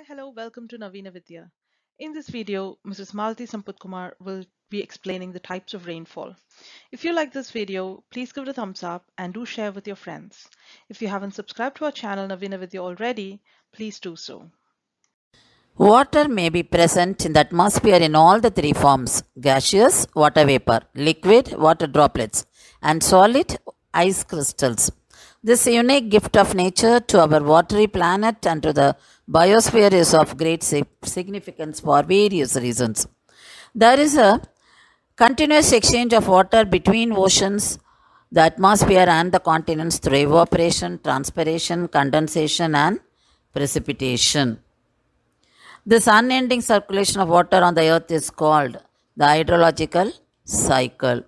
Hi, hello, welcome to Naveena Vidhya. In this video, Mrs. Malathi Sampath Kumar will be explaining the types of rainfall. If you like this video, please give it a thumbs up and do share with your friends. If you haven't subscribed to our channel Naveena Vidhya already, please do so. Water may be present in the atmosphere in all the three forms gaseous, water vapor, liquid, water droplets, and solid, ice crystals. This unique gift of nature to our watery planet and to the biosphere is of great significance for various reasons. There is a continuous exchange of water between oceans, the atmosphere, and the continents through evaporation, transpiration, condensation, and precipitation. This unending circulation of water on the earth is called the hydrological cycle.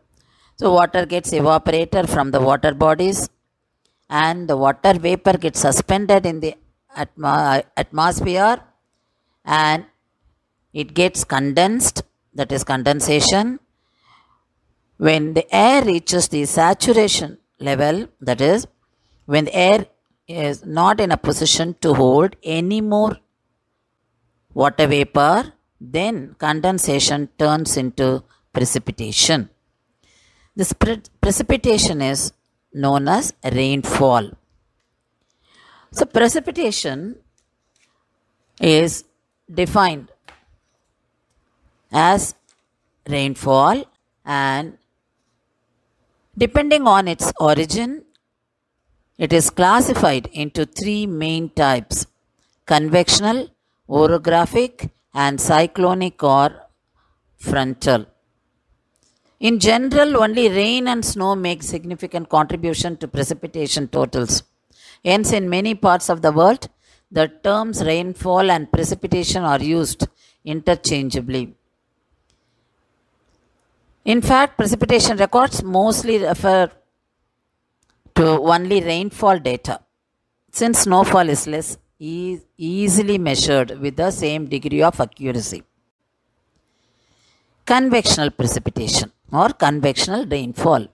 So, water gets evaporated from the water bodies and the water vapor gets suspended in the atmo- atmosphere and it gets condensed, that is condensation. When the air reaches the saturation level, that is, when the air is not in a position to hold any more water vapor, then condensation turns into precipitation. This pre- precipitation is known as rainfall. So, precipitation is defined as rainfall and depending on its origin, it is classified into three main types convectional, orographic, and cyclonic or frontal. In general, only rain and snow make significant contribution to precipitation totals. Hence, in many parts of the world, the terms rainfall and precipitation are used interchangeably. In fact, precipitation records mostly refer to only rainfall data, since snowfall is less e- easily measured with the same degree of accuracy. Convectional precipitation or convectional rainfall.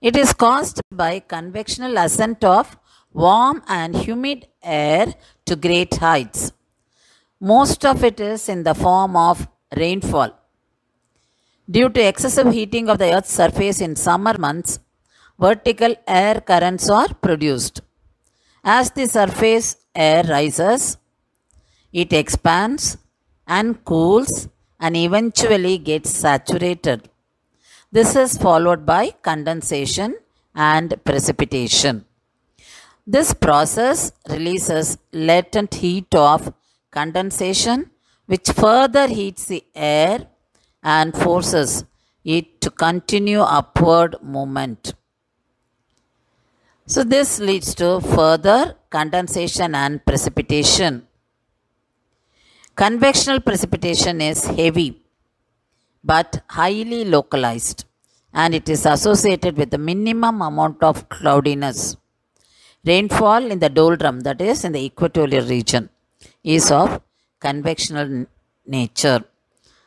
It is caused by convectional ascent of warm and humid air to great heights. Most of it is in the form of rainfall. Due to excessive heating of the Earth's surface in summer months, vertical air currents are produced. As the surface air rises, it expands and cools and eventually gets saturated. This is followed by condensation and precipitation. This process releases latent heat of condensation, which further heats the air and forces it to continue upward movement. So, this leads to further condensation and precipitation. Convectional precipitation is heavy but highly localized and it is associated with the minimum amount of cloudiness. Rainfall in the doldrum, that is in the equatorial region, is of convectional nature.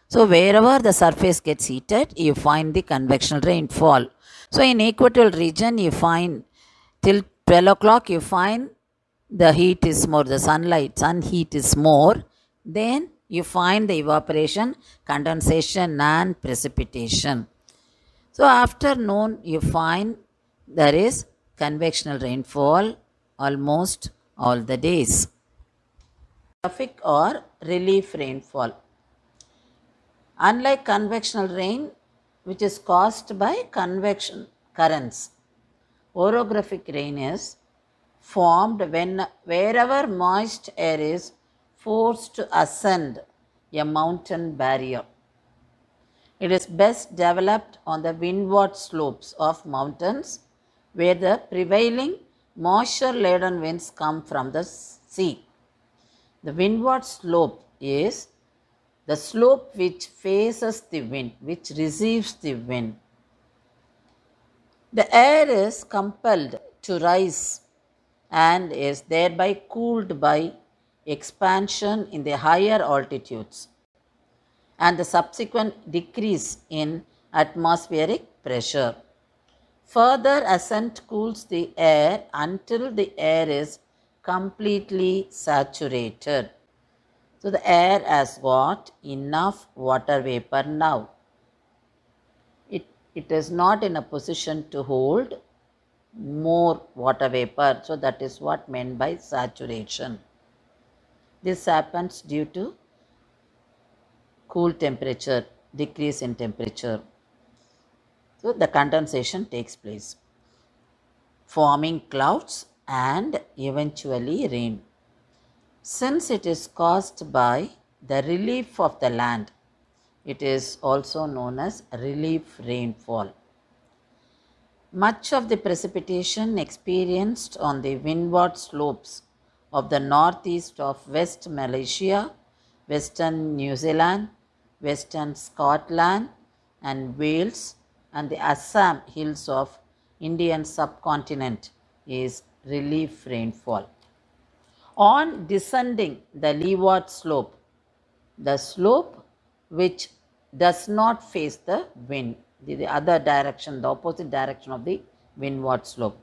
So, wherever the surface gets heated, you find the convectional rainfall. So, in equatorial region, you find till 12 o'clock, you find the heat is more, the sunlight, sun heat is more. Then you find the evaporation, condensation, and precipitation. So, after noon, you find there is convectional rainfall almost all the days. Orographic or relief rainfall. Unlike convectional rain, which is caused by convection currents, orographic rain is formed when wherever moist air is forced to ascend a mountain barrier. It is best developed on the windward slopes of mountains where the prevailing moisture laden winds come from the sea. The windward slope is the slope which faces the wind, which receives the wind. The air is compelled to rise and is thereby cooled by expansion in the higher altitudes and the subsequent decrease in atmospheric pressure. Further ascent cools the air until the air is completely saturated. So the air has got enough water vapor now. It, it is not in a position to hold more water vapor. So that is what meant by saturation. This happens due to cool temperature, decrease in temperature. So the condensation takes place, forming clouds and eventually rain. Since it is caused by the relief of the land, it is also known as relief rainfall. Much of the precipitation experienced on the windward slopes of the northeast of West Malaysia, Western New Zealand, Western Scotland, and Wales, and the Assam hills of Indian subcontinent is relief rainfall. On descending the leeward slope, the slope which does not face the wind, the, the other direction, the opposite direction of the windward slope.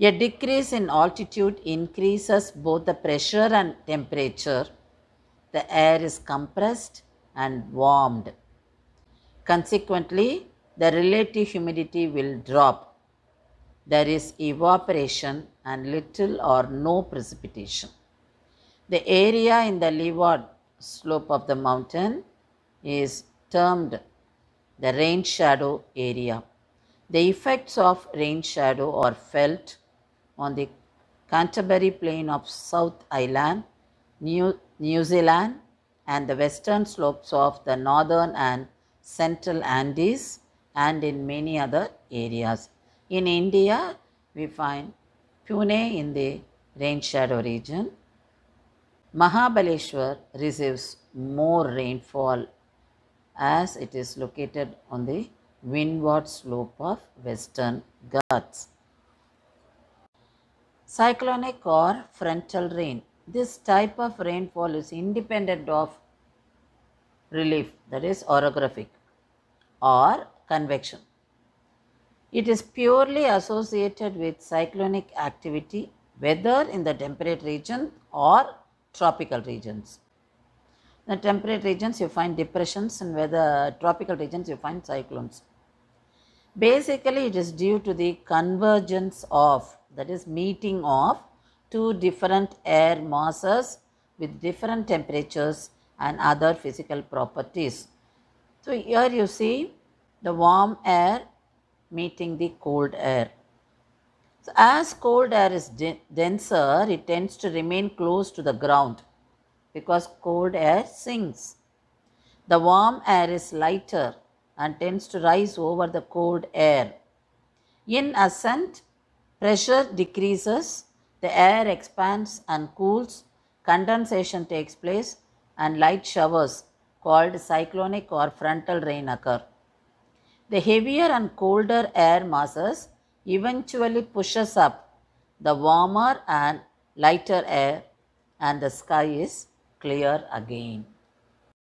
A decrease in altitude increases both the pressure and temperature. The air is compressed and warmed. Consequently, the relative humidity will drop. There is evaporation and little or no precipitation. The area in the leeward slope of the mountain is termed the rain shadow area. The effects of rain shadow are felt on the Canterbury Plain of South Island, New, New Zealand, and the western slopes of the northern and central Andes, and in many other areas. In India, we find Pune in the rain shadow region. Mahabaleshwar receives more rainfall as it is located on the windward slope of western Ghats. Cyclonic or frontal rain. This type of rainfall is independent of relief, that is orographic or convection. It is purely associated with cyclonic activity, whether in the temperate region or tropical regions. In the temperate regions, you find depressions, and whether tropical regions, you find cyclones. Basically, it is due to the convergence of, that is, meeting of two different air masses with different temperatures and other physical properties. So, here you see the warm air meeting the cold air. So, as cold air is de- denser, it tends to remain close to the ground because cold air sinks. The warm air is lighter and tends to rise over the cold air. In ascent, pressure decreases, the air expands and cools, condensation takes place, and light showers called cyclonic or frontal rain occur. The heavier and colder air masses eventually pushes up the warmer and lighter air and the sky is clear again.